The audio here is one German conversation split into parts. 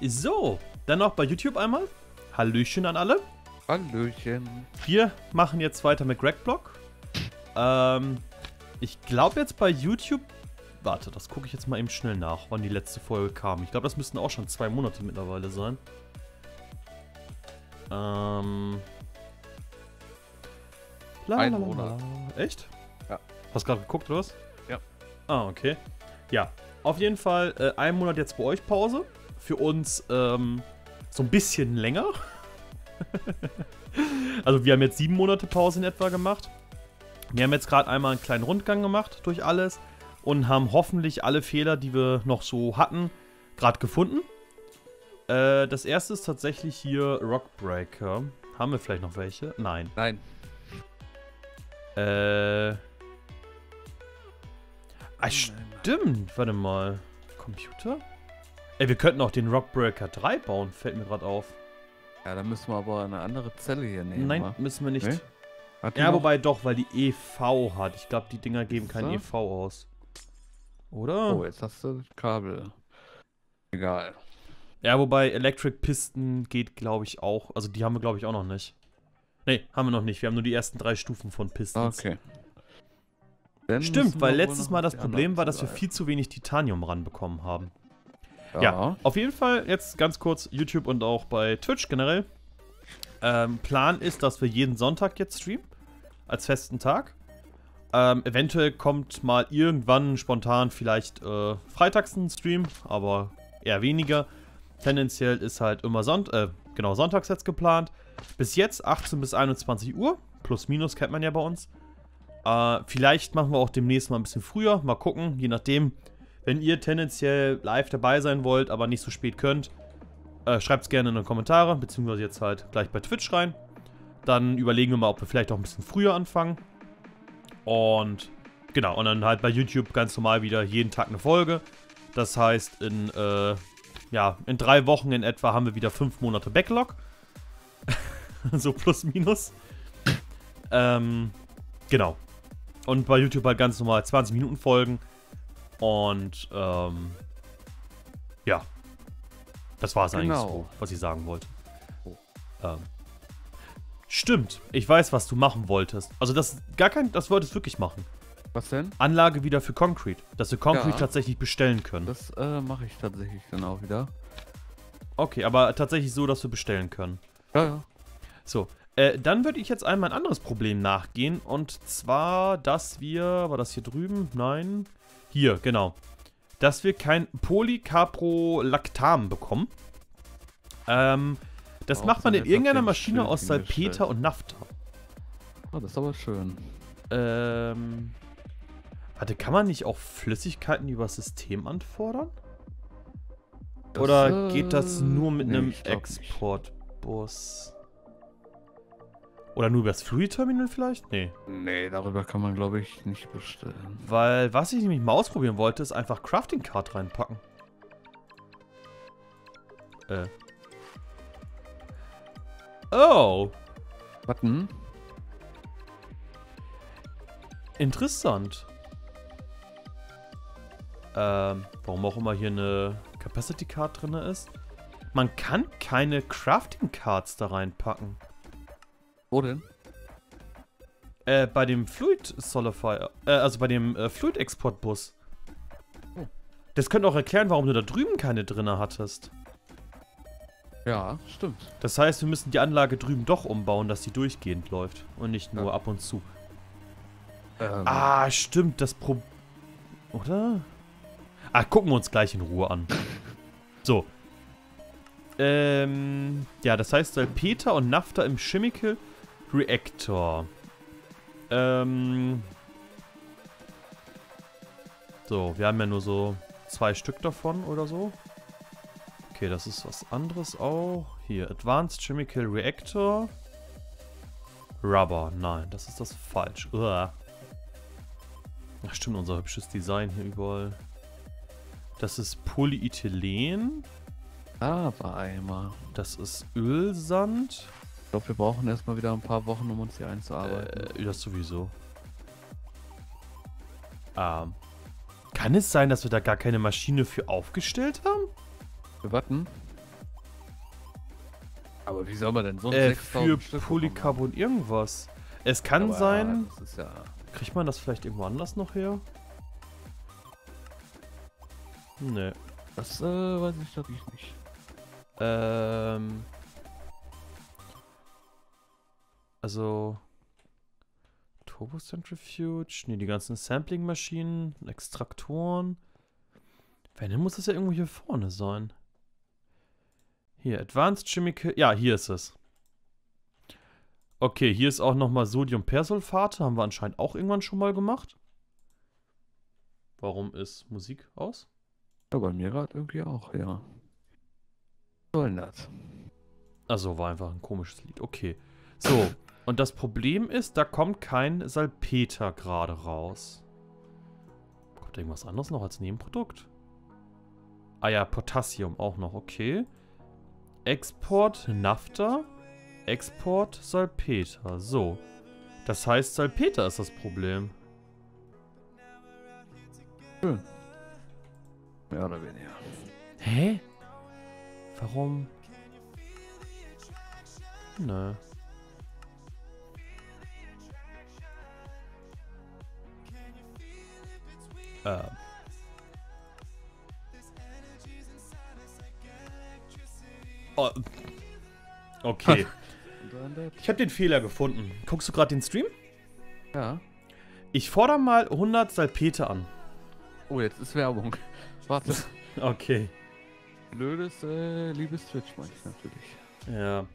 So, dann noch bei YouTube einmal. Hallöchen an alle. Hallöchen. Wir machen jetzt weiter mit Gregblock. Ähm, ich glaube jetzt bei YouTube. Warte, das gucke ich jetzt mal eben schnell nach, wann die letzte Folge kam. Ich glaube, das müssten auch schon zwei Monate mittlerweile sein. Ähm. Ein Monat. Echt? Ja. Hast gerade geguckt, oder was? Ja. Ah, okay. Ja, auf jeden Fall äh, ein Monat jetzt bei euch Pause. Für uns ähm, so ein bisschen länger. also wir haben jetzt sieben Monate Pause in etwa gemacht. Wir haben jetzt gerade einmal einen kleinen Rundgang gemacht durch alles und haben hoffentlich alle Fehler, die wir noch so hatten, gerade gefunden. Äh, das erste ist tatsächlich hier Rockbreaker. Haben wir vielleicht noch welche? Nein. Nein. Äh. Ah, stimmt. Warte mal. Computer? Ey, wir könnten auch den Rockbreaker 3 bauen, fällt mir gerade auf. Ja, dann müssen wir aber eine andere Zelle hier nehmen. Nein, wa? müssen wir nicht. Nee? Ja, noch- wobei doch, weil die EV hat. Ich glaube, die Dinger geben kein So. EV aus. Oder? Oh, jetzt hast du Kabel. Egal. Ja, wobei Electric Piston geht, glaube ich, auch. Also die haben wir, glaube ich, auch noch nicht. Nee, haben wir noch nicht. Wir haben nur die ersten drei Stufen von Pistons. Okay. Dann Stimmt, weil letztes Mal das Problem war, dass wir viel zu wenig Titanium ranbekommen haben. Ja. Ja, auf jeden Fall jetzt ganz kurz YouTube und auch bei Twitch generell. Ähm, Plan ist, dass wir jeden Sonntag jetzt streamen. Als festen Tag. Ähm, eventuell kommt mal irgendwann spontan vielleicht äh, freitags ein Stream, aber eher weniger. Tendenziell ist halt immer Sonnt äh, genau, sonntags jetzt geplant. Bis jetzt 18 bis 21 Uhr. Plus minus kennt man ja bei uns. Äh, vielleicht machen wir auch demnächst mal ein bisschen früher. Mal gucken, je nachdem. Wenn ihr tendenziell live dabei sein wollt, aber nicht so spät könnt, äh, schreibt es gerne in die Kommentare, beziehungsweise jetzt halt gleich bei Twitch rein. Dann überlegen wir mal, ob wir vielleicht auch ein bisschen früher anfangen. Und genau, und dann halt bei YouTube ganz normal wieder jeden Tag eine Folge. Das heißt, in, äh, ja, in drei Wochen in etwa haben wir wieder fünf Monate Backlog. so plus minus. Ähm, genau. Und bei YouTube halt ganz normal 20 Minuten Folgen. Und ähm, ja. Das war es eigentlich Genau. so, was ich sagen wollte. Oh. Ähm, stimmt. Ich weiß, was du machen wolltest. Also das ist gar kein, das wolltest du wirklich machen. Was denn? Anlage wieder für Concrete. Dass wir Concrete Ja. tatsächlich bestellen können. Das äh, mache ich tatsächlich dann auch wieder. Okay, aber tatsächlich so, dass wir bestellen können. Ja, ja. So, äh, dann würde ich jetzt einmal ein anderes Problem nachgehen. Und zwar, dass wir. War das hier drüben? Nein. Hier, genau. Dass wir kein Polycaprolactam bekommen. Ähm, das Auch macht man in irgendeiner Maschine aus Salpeter und Nafta. Oh, das ist aber schön. Ähm. Warte, kann man nicht auch Flüssigkeiten über das System anfordern? Das, Oder äh, geht das nur mit nee, einem. Exportbus? Oder nur über das Fluid-Terminal vielleicht? Nee. Nee, darüber kann man, glaube ich, nicht bestellen. Weil, was ich nämlich mal ausprobieren wollte, ist einfach Crafting Card reinpacken. Äh. Oh, Button? interessant. Ähm, warum auch immer hier eine Capacity Card drin ist. Man kann keine Crafting Cards da reinpacken. Wo denn? Äh, bei dem Fluid Solidifier, äh, also bei dem äh, Fluid Export Bus. Oh. Das könnte auch erklären, warum du da drüben keine drinne hattest. Ja, stimmt. Das heißt, wir müssen die Anlage drüben doch umbauen, dass sie durchgehend läuft und nicht nur Ja. ab und zu. Ähm, Ah, stimmt, das Pro... Oder? Ah, gucken wir uns gleich in Ruhe an. So. Ähm, ja, das heißt Salpeter und Nafta im Chemical Reactor. Ähm. So, wir haben ja nur so zwei Stück davon oder so. Okay, das ist was anderes auch. Hier, Advanced Chemical Reactor. Rubber. Nein, das ist das falsch. Uah. Ach stimmt, unser hübsches Design hier überall. Das ist Polyethylen. War einmal. Das ist Ölsand. Ich glaube, wir brauchen erstmal wieder ein paar Wochen, um uns hier einzuarbeiten. Äh, das sowieso. Ähm. Kann es sein, dass wir da gar keine Maschine für aufgestellt haben? Wir warten. Aber wie soll man denn sonst Äh, 6000 für Stück Polycarbon irgendwas. Es kann? Aber sein. Das ist ja. Kriegt man das vielleicht irgendwo anders noch her? Nee. Das äh, weiß ich wirklich nicht. Ähm. Also. Turbo Centrifuge. Nee, die ganzen Sampling-Maschinen, Extraktoren. Wenn, dann muss es ja irgendwo hier vorne sein. Hier, Advanced Chemical. Ja, hier ist es. Okay, hier ist auch nochmal Sodiumpersulfate. Haben wir anscheinend auch irgendwann schon mal gemacht. Warum ist Musik aus? Ja, bei mir gerade irgendwie auch, ja. Was soll denn das? Also war einfach ein komisches Lied. Okay. So. Und das Problem ist, da kommt kein Salpeter gerade raus. Kommt irgendwas anderes noch als Nebenprodukt? Ah ja, Potassium auch noch. Okay. Export Nafta. Export Salpeter. So. Das heißt, Salpeter ist das Problem. Mehr oder weniger. Hä? Warum? Nö. Äh. Oh. Okay. Ich habe den Fehler gefunden. Guckst du gerade den Stream? Ja. Ich fordere mal 100 Salpeter an. Oh, jetzt ist Werbung. Warte. Okay. Blödes, äh, liebes Twitch, meine ich natürlich. Ja.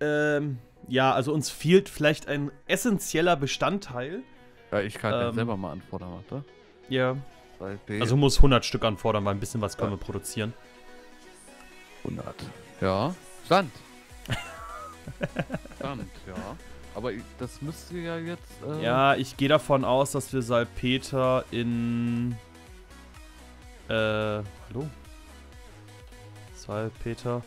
Ähm, ja, also uns fehlt vielleicht ein essentieller Bestandteil. Ja, ich kann Ähm. den selber mal anfordern, warte. Ja. Also muss 100 Stück anfordern, weil ein bisschen was können Ja. wir produzieren. 100. Ja. Sand. Sand, ja. Aber das müsste ja jetzt. Äh, Ja, ich gehe davon aus, dass wir Salpeter in. Äh, hallo? Salpeter.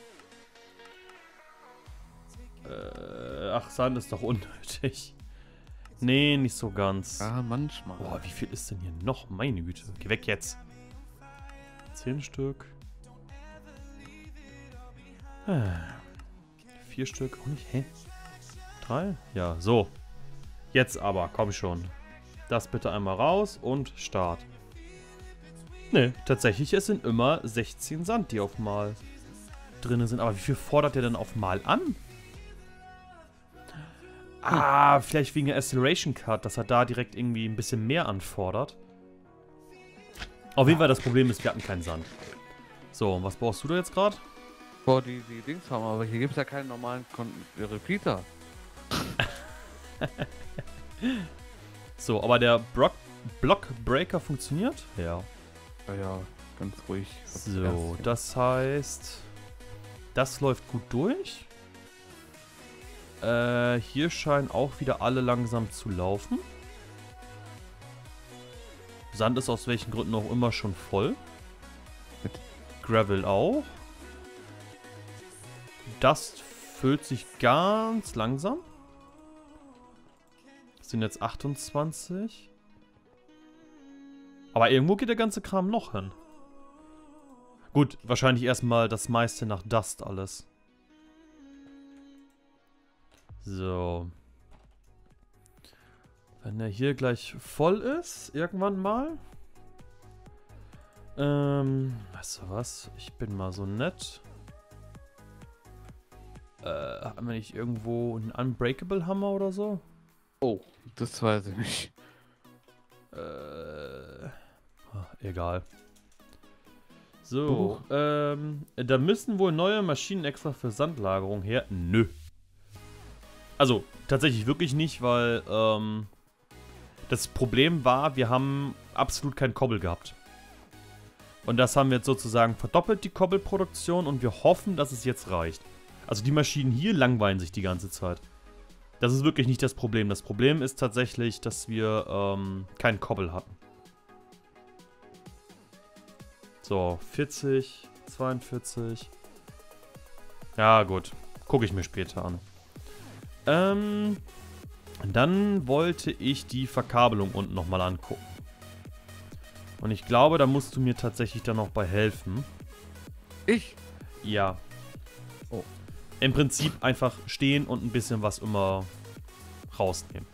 Äh, ach, Sand ist doch unnötig. Nee, nicht so ganz. Ja, manchmal. Boah, wie viel ist denn hier noch? Meine Güte. Geh weg jetzt. Zehn Stück. Äh, Vier Stück. Auch nicht. Hä? Drei? Ja, so. Jetzt aber, komm schon. Das bitte einmal raus und Start. Ne, tatsächlich, es sind immer 16 Sand, die auf Mal drin sind. Aber wie viel fordert der denn auf Mal an? Ah, vielleicht wegen der Acceleration Cut, dass er da direkt irgendwie ein bisschen mehr anfordert. Auf jeden Fall, das Problem ist, wir hatten keinen Sand. So, und was brauchst du da jetzt gerade? Boah, die, die Dings haben, aber hier gibt es ja keinen normalen Kon Repeater. So, aber der Brock Blockbreaker funktioniert? Ja. Ja, ja, ganz ruhig. So, das heißt, das läuft gut durch. Äh, hier scheinen auch wieder alle langsam zu laufen. Sand ist aus welchen Gründen auch immer schon voll. Mit- Gravel auch. Dust füllt sich ganz langsam. Das sind jetzt 28. Aber irgendwo geht der ganze Kram noch hin. Gut, wahrscheinlich erstmal das meiste nach Dust alles. So. Wenn er hier gleich voll ist, irgendwann mal. Ähm, weißt du was? Ich bin mal so nett. Äh, haben wir nicht irgendwo einen Unbreakable Hammer oder so? Oh, das weiß ich nicht. Äh, ah, egal. So, ähm, da müssen wohl neue Maschinen extra für Sandlagerung her. Nö. Also, tatsächlich wirklich nicht, weil, ähm, das Problem war, wir haben absolut keinen Kobbel gehabt. Und das haben wir jetzt sozusagen verdoppelt, die Kobbelproduktion, und wir hoffen, dass es jetzt reicht. Also die Maschinen hier langweilen sich die ganze Zeit. Das ist wirklich nicht das Problem. Das Problem ist tatsächlich, dass wir ähm, keinen Kobbel hatten. So, 40, 42. Ja, gut. Gucke ich mir später an. Ähm, dann wollte ich die Verkabelung unten nochmal angucken. Und ich glaube, da musst du mir tatsächlich dann noch bei helfen. Ich? Ja. Oh. Im Prinzip einfach stehen und ein bisschen was immer rausnehmen.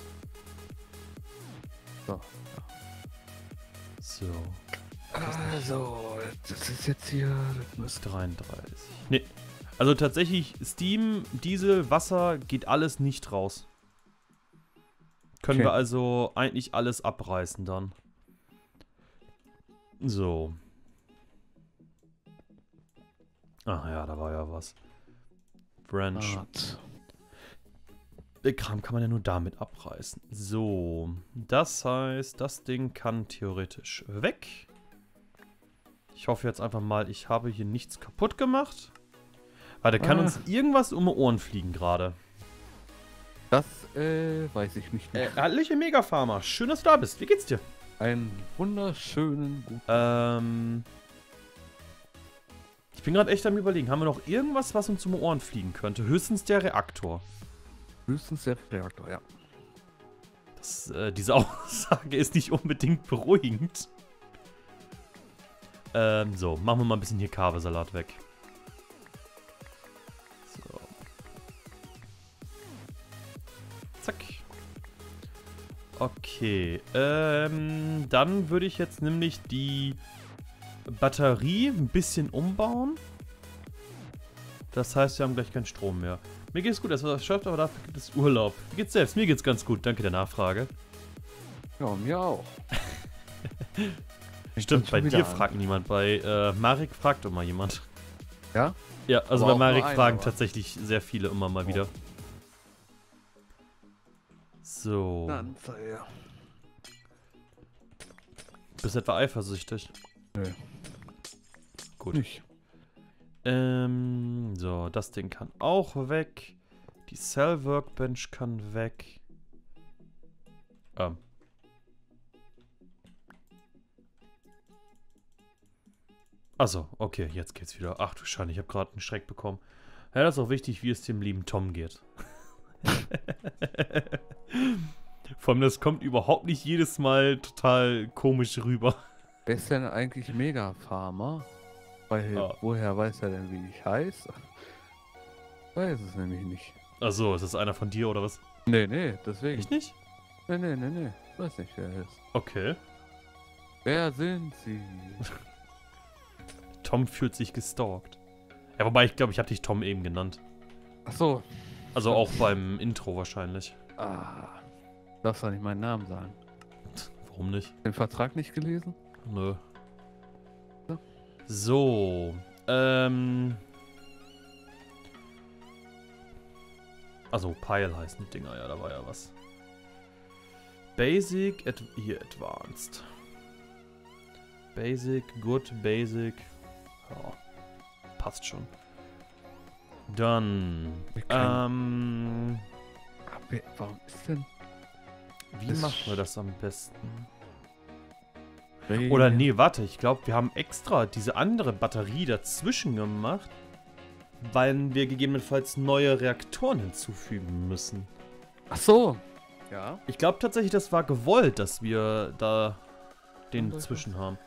So. So, Also, das ist jetzt hier. Das müsste 33. Nee. Also tatsächlich, Steam, Diesel, Wasser, geht alles nicht raus. Können Okay. wir also eigentlich alles abreißen dann. So. Ach ja, da war ja was. Branch. Art. Den Kram kann man ja nur damit abreißen. So, das heißt, das Ding kann theoretisch weg. Ich hoffe jetzt einfach mal, ich habe hier nichts kaputt gemacht. Da kann Ah. uns irgendwas um die Ohren fliegen gerade. Das äh, weiß ich nicht. Äh, Hallöchen Megafarmer, schön, dass du da bist. Wie geht's dir? Einen wunderschönen guten. Ähm. Ich bin gerade echt am überlegen, haben wir noch irgendwas, was uns um die Ohren fliegen könnte? Höchstens der Reaktor. Höchstens der Reaktor, ja. Das, äh, diese Aussage ist nicht unbedingt beruhigend. Ähm, so, machen wir mal ein bisschen hier Kabesalat weg. Okay, ähm, dann würde ich jetzt nämlich die Batterie ein bisschen umbauen. Das heißt, wir haben gleich keinen Strom mehr. Mir geht's gut, das war schafft, aber dafür gibt es Urlaub. Wie geht's selbst? Mir geht's ganz gut, danke der Nachfrage. Ja, mir auch. Stimmt, bei dir an. fragt niemand, bei äh, Marek fragt immer jemand. Ja? Ja, also Aber bei Marek fragen aber. tatsächlich sehr viele immer mal Oh. wieder. So. Dann, ja. Bist etwa eifersüchtig? Nö. Gut. Nicht. Ähm, so, das Ding kann auch weg. Die Cell Workbench kann weg. Ähm. Achso, okay, jetzt geht's wieder. Ach du Schande, ich habe gerade einen Schreck bekommen. Ja, das ist auch wichtig, wie es dem lieben Tom geht. Vor allem, das kommt überhaupt nicht jedes Mal total komisch rüber. Wer ist denn eigentlich Mega-Farmer? Weil, Ah. woher weiß er denn, wie ich heiße? Weiß es nämlich nicht. Achso, ist das einer von dir oder was? Nee, nee, deswegen. Ich nicht? Nee, nee, nee, nee. Weiß nicht, wer er ist. Okay. Wer sind sie? Tom fühlt sich gestalkt. Ja, wobei ich glaube, ich habe dich Tom eben genannt. Ach so. Also auch beim Intro wahrscheinlich. Ah. Darfst doch nicht meinen Namen sagen. Warum nicht? Den Vertrag nicht gelesen? Nö. So. So. Ähm. Also, Pile heißen die Dinger, ja, da war ja was. Basic, ad hier Advanced. Basic, Good, Basic. Ja, passt schon. Dann. Ähm. Ah, Warum ist denn? Wie Das- machen wir das am besten? Oder nee, warte, ich glaube, wir haben extra diese andere Batterie dazwischen gemacht, weil wir gegebenenfalls neue Reaktoren hinzufügen müssen. Ach so. Ja. Ich glaube tatsächlich, das war gewollt, dass wir da den Durchaus. zwischen haben.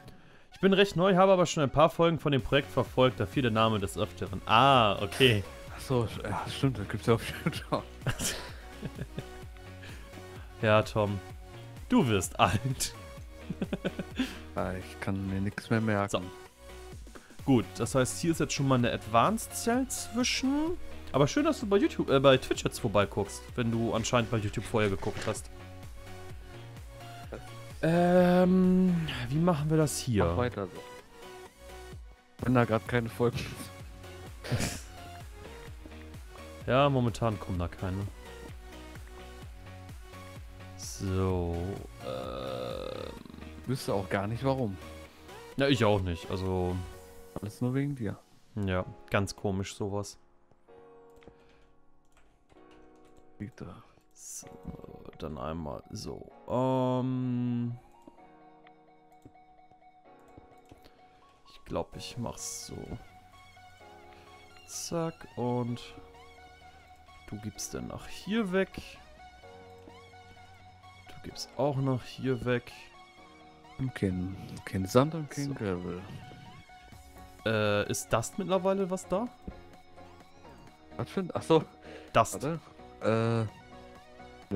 Ich bin recht neu, habe aber schon ein paar Folgen von dem Projekt verfolgt, da fiel der Name des Öfteren. Ah, okay. Ach so, ja, stimmt, da gibt's ja auch schon. Ja, Tom. Du wirst alt. Ah, ich kann mir nichts mehr merken. So. Gut, das heißt, hier ist jetzt schon mal eine Advanced Cell zwischen. Aber schön, dass du bei YouTube, äh, bei Twitch jetzt vorbeiguckst, wenn du anscheinend bei YouTube vorher geguckt hast. Ähm, wie machen wir das Mach hier? weiter so. Wenn da gerade keine Folgen Ja, momentan kommen da keine. So, ähm. Wüsste auch gar nicht warum. Ja, ich auch nicht. Also, Alles nur wegen dir. ja, ganz komisch sowas. Bitte. So, dann einmal so. Ähm. Ich glaube, ich mach's so. Zack und du gibst dann nach hier weg. Du gibst auch nach hier weg. Und kein, kein Sand und kein So. Gravel. Äh, ist das mittlerweile was da? Was für ein. Achso, Dust. warte. Äh,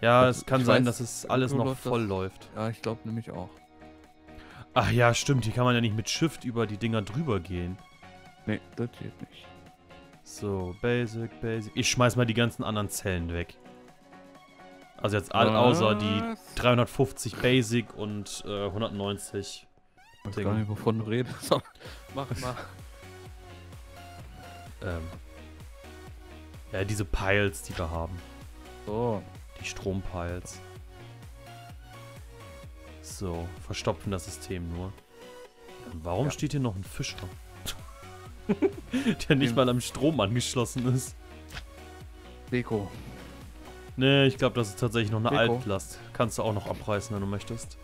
Ja, es kann ich sein, weiß, dass es alles noch läuft das- voll läuft. ja, ich glaube nämlich auch. Ach ja, stimmt. Hier kann man ja nicht mit Shift über die Dinger drüber gehen. Nee, das geht nicht. So, Basic, Basic. Ich schmeiß mal die ganzen anderen Zellen weg. Also jetzt all, außer die Was? 350 Basic und äh, 190. Ich weiß gar nicht, wovon du redest. Mach mal. Ähm, ja, diese Piles, die wir haben. So, Die Strompiles. So, verstopfen das System nur. Warum Ja. steht hier noch ein Fischer? Der nicht Den- mal am Strom angeschlossen ist. Deko. Nee, ich glaube, das ist tatsächlich noch eine Deko. Altlast. Kannst du auch noch abreißen, wenn du möchtest.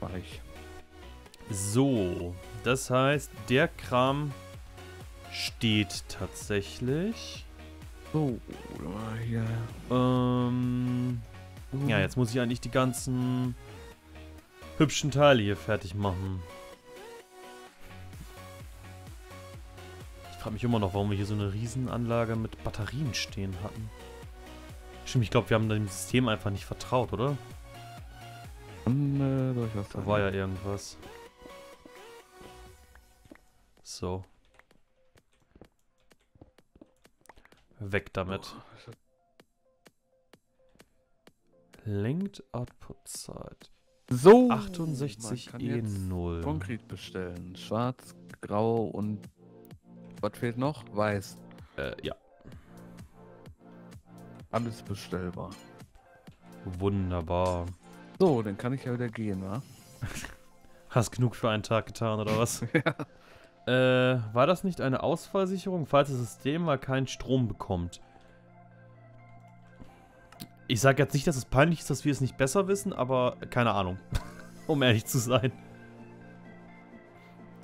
Mach ich. So, das heißt, der Kram steht tatsächlich. So, mal hier. Ähm, ja, jetzt muss ich eigentlich die ganzen hübschen Teile hier fertig machen. Ich frage mich immer noch, warum wir hier so eine Riesenanlage mit Batterien stehen hatten. Stimmt, ich glaube, wir haben dem System einfach nicht vertraut, oder? Dann, äh, Da war ja irgendwas. So. Weg damit. Oh, Linked Output Zeit. So. 68 man kann jetzt E0. Konkret bestellen. Schwarz, grau und. Was fehlt noch? Weiß. Äh, ja, Alles bestellbar. wunderbar. So, dann kann ich ja wieder gehen, wa? Hast genug für einen Tag getan, oder was? Äh, war das nicht eine Ausfallsicherung, falls das System mal keinen Strom bekommt? Ich sage jetzt nicht, dass es peinlich ist, dass wir es nicht besser wissen, aber keine Ahnung. um ehrlich zu sein.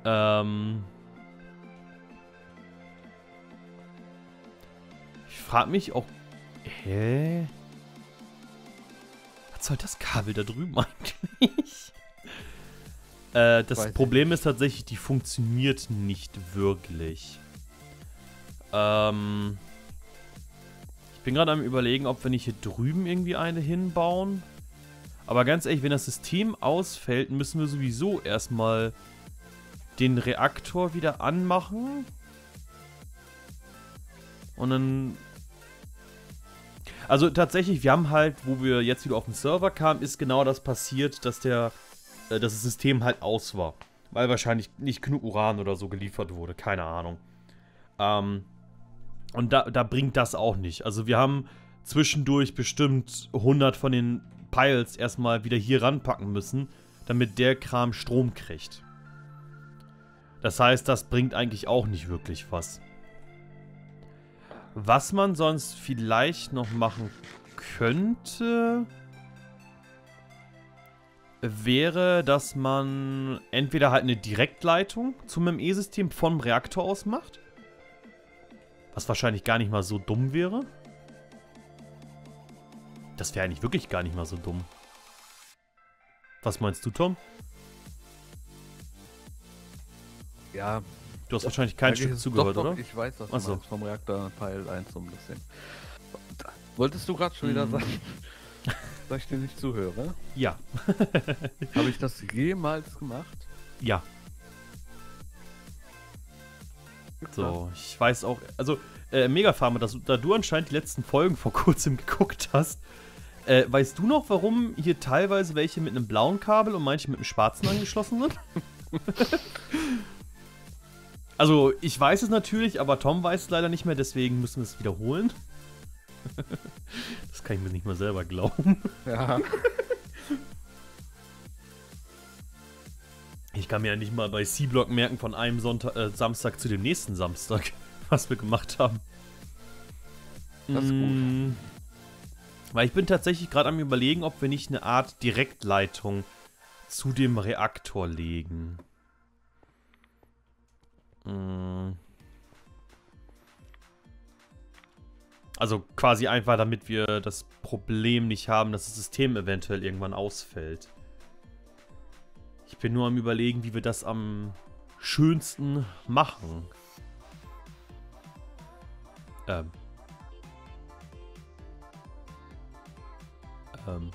Ähm. Ich frage mich auch. Hä? Was soll das Kabel da drüben eigentlich? Äh, das Weiß ich Problem ist tatsächlich, die funktioniert nicht wirklich. Ähm, ich bin gerade am überlegen, ob wir nicht hier drüben irgendwie eine hinbauen. Aber ganz ehrlich, wenn das System ausfällt, müssen wir sowieso erstmal den Reaktor wieder anmachen. Und dann... Also tatsächlich, wir haben halt, wo wir jetzt wieder auf den Server kamen, ist genau das passiert, dass der äh, dass das System halt aus war. Weil wahrscheinlich nicht genug Uran oder so geliefert wurde. Keine Ahnung. Ähm, und da, da bringt das auch nicht. Also wir haben zwischendurch bestimmt 100 von den Piles erstmal wieder hier ranpacken müssen, damit der Kram Strom kriegt. Das heißt, das bringt eigentlich auch nicht wirklich was. Was man sonst vielleicht noch machen könnte wäre, dass man entweder halt eine Direktleitung zum ME-System vom Reaktor aus macht. Was wahrscheinlich gar nicht mal so dumm wäre. Das wäre eigentlich wirklich gar nicht mal so dumm. Was meinst du, Tom? Ja, Du hast wahrscheinlich kein Stück zugehört, doch, doch, oder? Ich weiß, was Ach du so. meinst. Vom Reaktor Teil 1 so ein bisschen. Wolltest du gerade schon wieder Mhm. sagen, dass ich dir nicht zuhöre? Ja. Habe ich das jemals gemacht? Ja. So, ich weiß auch, also, äh, Megafarmer, dass, da du anscheinend die letzten Folgen vor kurzem geguckt hast, äh, weißt du noch, warum hier teilweise welche mit einem blauen Kabel und manche mit einem schwarzen angeschlossen sind? also, ich weiß es natürlich, aber Tom weiß es leider nicht mehr, deswegen müssen wir es wiederholen. Kann ich mir nicht mal selber glauben. Ja. Ich kann mir ja nicht mal bei C-Block merken von einem Sonntag, äh, Samstag zu dem nächsten Samstag, was wir gemacht haben. Das ist gut. Mm, Weil ich bin tatsächlich gerade am überlegen, ob wir nicht eine Art Direktleitung zu dem Reaktor legen. Mm. Also quasi einfach, damit wir das Problem nicht haben, dass das System eventuell irgendwann ausfällt. Ich bin nur am überlegen, wie wir das am schönsten machen. Ähm. Ähm.